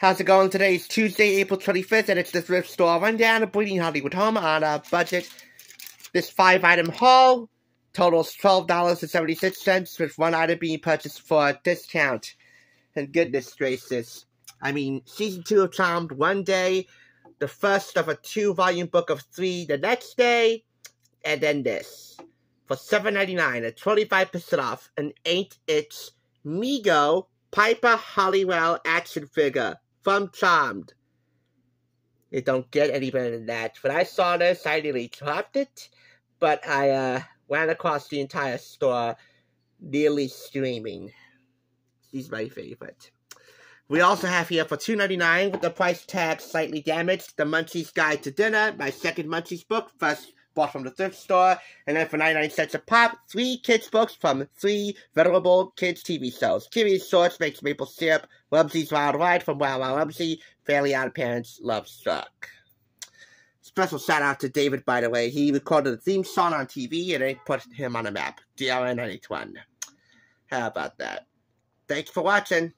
How's it going? Today is Tuesday, April 25th, and it's the thrift store rundown of Bleeding Hollywood Home on a budget. This five item haul totals $12.76, with one item being purchased for a discount. And goodness gracious. I mean, season two of Charmed one day, the first of a two volume book of three the next day, and then this. For $7.99 at 25% off, and ain't it Mego Piper Halliwell action figure from Charmed. It don't get any better than that. When I saw this, I nearly dropped it, but I uh, ran across the entire store, nearly screaming. He's my favorite. We also have here for two ninety nine with the price tag slightly damaged, The Munchies Guide to Dinner, my second Munchies book, first bought from the thrift store, and then for 99 cents a pop, three kids books from three venerable kids TV shows. Curious George makes maple syrup, Wubbzy's Wild Ride from Wow Wow Wubbzy, Fairly Odd Parents, Love Struck. Special shout out to David, by the way. He recorded the theme song on TV and they put him on the map. DRN 91. How about that? Thanks for watching.